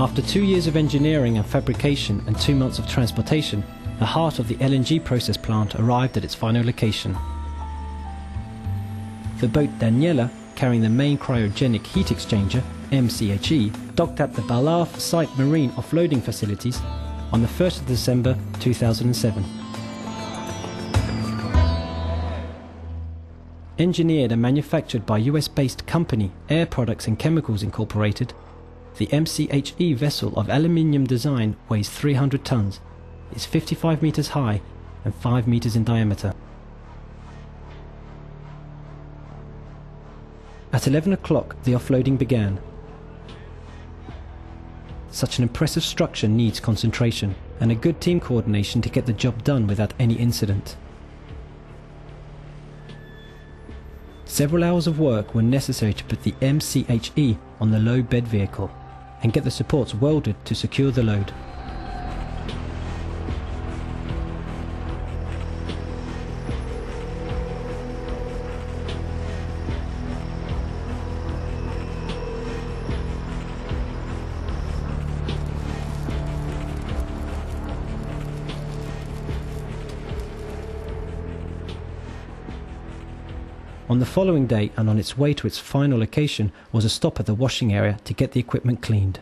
After two years of engineering and fabrication and two months of transportation, the heart of the LNG process plant arrived at its final location. The boat Daniela, carrying the main cryogenic heat exchanger, MCHE, docked at the Balhaf Site Marine Offloading Facilities on the 1st of December 2007. Engineered and manufactured by US-based company Air Products and Chemicals Incorporated, the MCHE vessel of aluminium design weighs 300 tons, is 55 meters high and 5 meters in diameter. At 11 o'clock the offloading began. Such an impressive structure needs concentration and a good team coordination to get the job done without any incident. Several hours of work were necessary to put the MCHE on the low bed vehicle and get the supports welded to secure the load. On the following day and on its way to its final location was a stop at the washing area to get the equipment cleaned.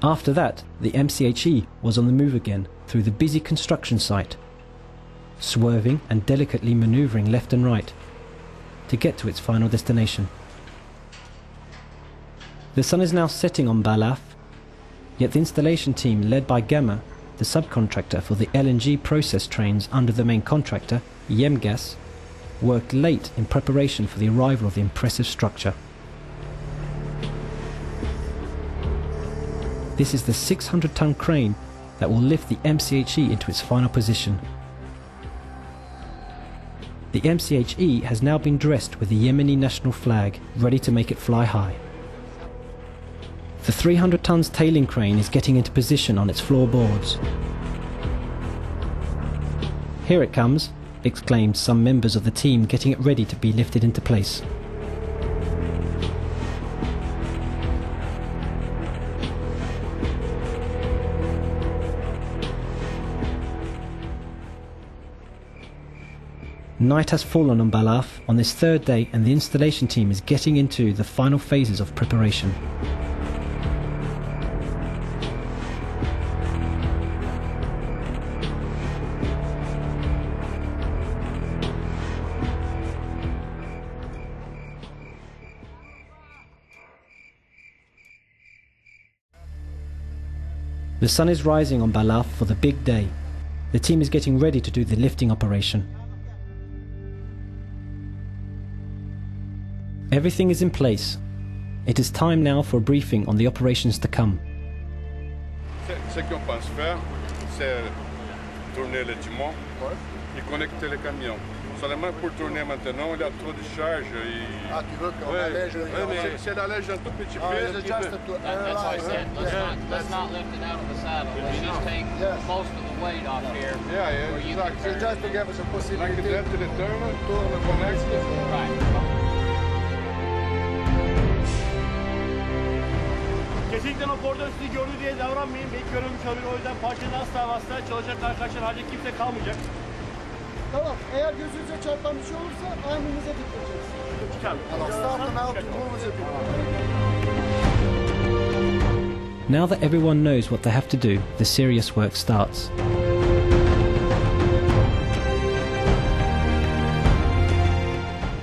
After that, the MCHE was on the move again through the busy construction site, swerving and delicately maneuvering left and right to get to its final destination. The sun is now setting on Balhaf, yet the installation team led by Gemma, the subcontractor for the LNG process trains under the main contractor, Yemgas, worked late in preparation for the arrival of the impressive structure. This is the 600 ton crane that will lift the MCHE into its final position. The MCHE has now been dressed with the Yemeni national flag, ready to make it fly high. The 300 tons tailing crane is getting into position on its floorboards. Here it comes, exclaimed some members of the team getting it ready to be lifted into place. Night has fallen on Balhaf on this third day and the installation team is getting into the final phases of preparation. The sun is rising on Balhaf for the big day. The team is getting ready to do the lifting operation. Everything is in place. It is time now for a briefing on the operations to come. Ce qu'on pense faire, c'est tourner le timon et connecter le camion. Seulement pour tourner maintenant, il y a trop de charge. Et... Ah, tu veux qu'on Ouais, allège ouais, on mais c'est l'allège un tout petit peu. it's un petit just peu. a- That, that's why I said, let's Yeah. not, let's not lift it out of the saddle. Let's just take Yes. most of the weight off here. Yeah, yeah, exactly. It's just to give us a Like possibility it left to the turn, tourne, connect. Right. Kesinlikle o kordon sizi gördü diye davranmayın. Görülmüş olabilir. O yüzden parçanın asla asla çalışacak arkadaşlar halde kimse kalmayacak. Tamam, eğer gözünüze çarpan bir şey olursa aynınıza. Tamam. Now that everyone knows what they have to do, the serious work starts.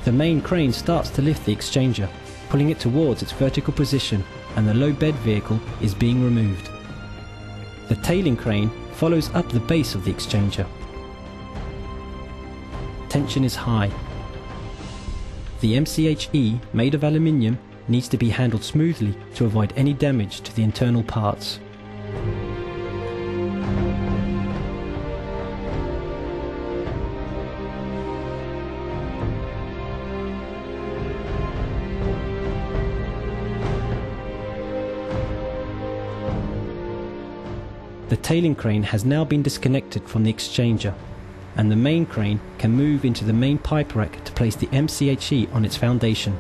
The main crane starts to lift the exchanger, pulling it towards its vertical position, and the low bed vehicle is being removed. The tailing crane follows up the base of the exchanger. Tension is high. The MCHE, made of aluminium, needs to be handled smoothly to avoid any damage to the internal parts. The The tailing crane has now been disconnected from the exchanger, and the main crane can move into the main pipe rack to place the MCHE on its foundation.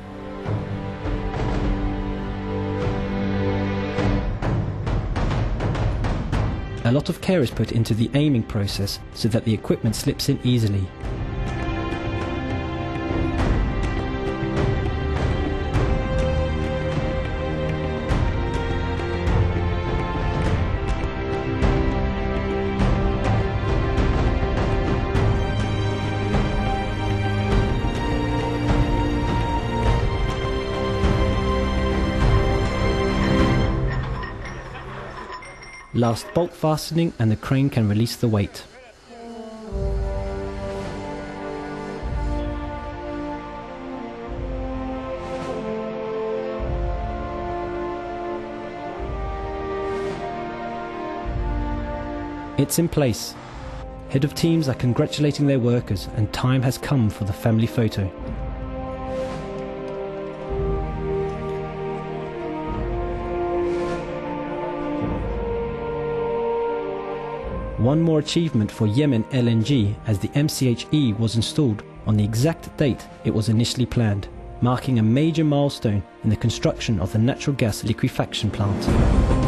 A lot of care is put into the aiming process so that the equipment slips in easily. Last bolt fastening and the crane can release the weight. It's in place. Head of teams are congratulating their workers and time has come for the family photo. One more achievement for Yemen LNG as the MCHE was installed on the exact date it was initially planned, marking a major milestone in the construction of the natural gas liquefaction plant.